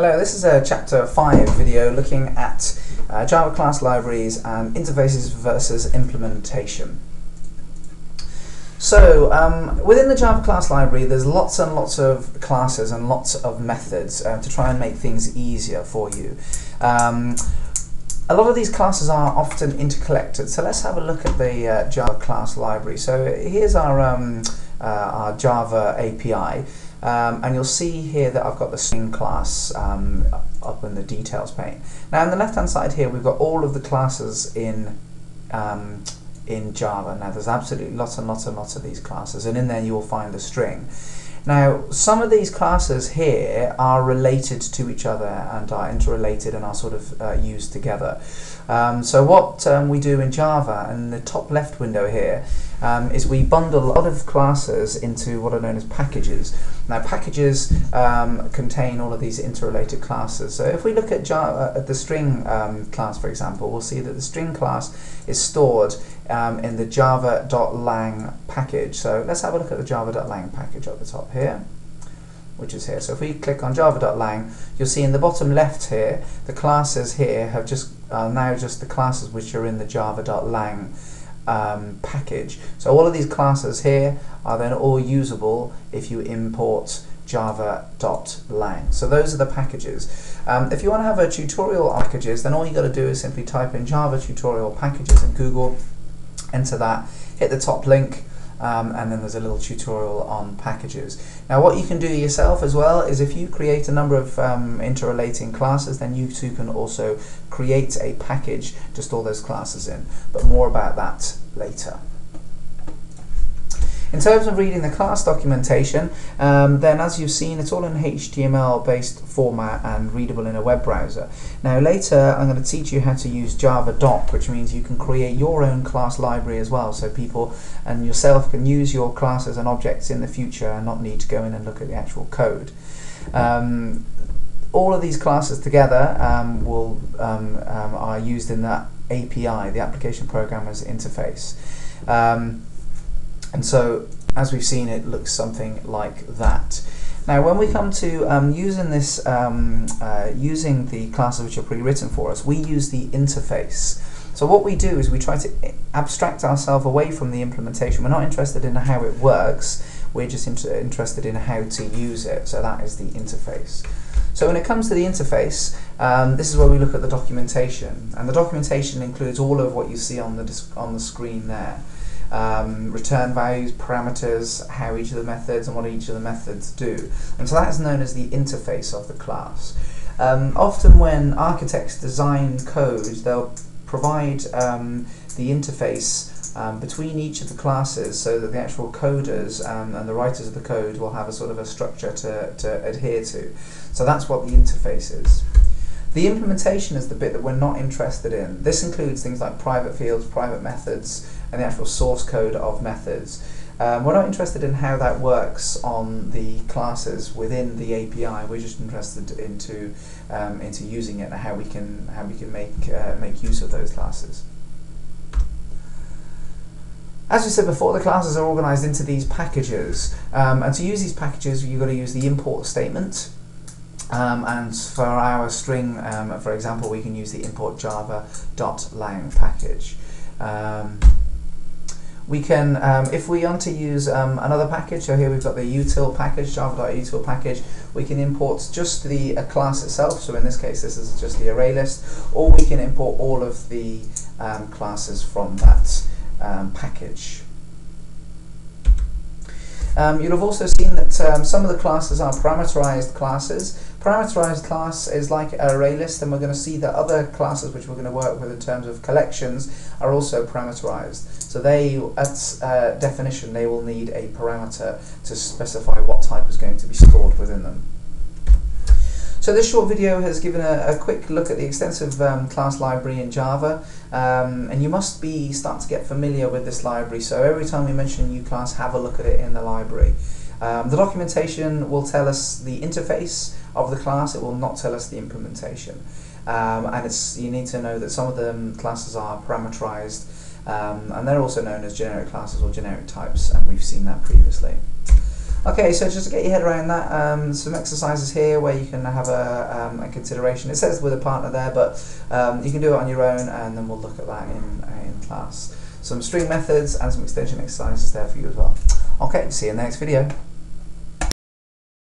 Hello, this is a chapter 5 video looking at uh, Java class libraries and interfaces versus implementation. So, um, within the Java class library, there's lots and lots of classes and lots of methods uh, to try and make things easier for you. Um, a lot of these classes are often interconnected, so let's have a look at the uh, Java class library. So here's our, um, uh, our Java API. Um, and you'll see here that I've got the string class um, up in the details pane. Now on the left hand side here we've got all of the classes in um, in Java. Now there's absolutely lots and lots and lots of these classes and in there you will find the string. Now some of these classes here are related to each other and are interrelated and are sort of uh, used together. Um, so what um, we do in Java in the top left window here um, is we bundle a lot of classes into what are known as packages. Now packages um, contain all of these interrelated classes. So if we look at, uh, at the string um, class for example, we'll see that the string class is stored um, in the java.lang package. So let's have a look at the java.lang package at the top here which is here. So if we click on java.lang, you'll see in the bottom left here, the classes here have just are now just the classes which are in the java.lang um, package. So all of these classes here are then all usable if you import java.lang. So those are the packages. Um, if you want to have a tutorial packages, then all you got to do is simply type in Java tutorial packages in Google, enter that, hit the top link, um, and then there's a little tutorial on packages. Now what you can do yourself as well is if you create a number of um, interrelating classes then you too can also create a package to store those classes in but more about that later. In terms of reading the class documentation, um, then as you've seen, it's all in HTML-based format and readable in a web browser. Now later, I'm going to teach you how to use Java Doc, which means you can create your own class library as well, so people and yourself can use your classes and objects in the future and not need to go in and look at the actual code. Um, all of these classes together um, will um, um are used in that API, the Application Programmers Interface. And so, as we've seen, it looks something like that. Now, when we come to um, using this, um, uh, using the classes which are pre-written for us, we use the interface. So what we do is we try to abstract ourselves away from the implementation. We're not interested in how it works, we're just inter interested in how to use it. So that is the interface. So when it comes to the interface, um, this is where we look at the documentation. And the documentation includes all of what you see on the, on the screen there um, return values, parameters, how each of the methods and what each of the methods do. And so that's known as the interface of the class. Um, often when architects design code, they'll provide um, the interface um, between each of the classes so that the actual coders um, and the writers of the code will have a sort of a structure to, to adhere to. So that's what the interface is. The implementation is the bit that we're not interested in. This includes things like private fields, private methods, and the actual source code of methods. Um, we're not interested in how that works on the classes within the API. We're just interested into um, into using it and how we can how we can make uh, make use of those classes. As we said before, the classes are organized into these packages, um, and to use these packages, you've got to use the import statement. Um, and for our string, um, for example, we can use the import java.lang package. Um, we can, um, if we want to use um, another package, so here we've got the util package, java.util package, we can import just the uh, class itself, so in this case this is just the array list, or we can import all of the um, classes from that um, package. Um, you'll have also seen that um, some of the classes are parameterized classes. Parameterized class is like an array list and we're going to see that other classes which we're going to work with in terms of collections are also parameterized. So they, at uh, definition, they will need a parameter to specify what type is going to be stored within them. So this short video has given a, a quick look at the extensive um, class library in Java um, and you must be start to get familiar with this library so every time we mention a new class have a look at it in the library. Um, the documentation will tell us the interface of the class, it will not tell us the implementation. Um, and it's, you need to know that some of the classes are parameterized um, and they're also known as generic classes or generic types and we've seen that previously. Okay, so just to get your head around that, um, some exercises here where you can have a, um, a consideration. It says with a partner there, but um, you can do it on your own, and then we'll look at that in, in class. Some string methods and some extension exercises there for you as well. Okay, see you in the next video.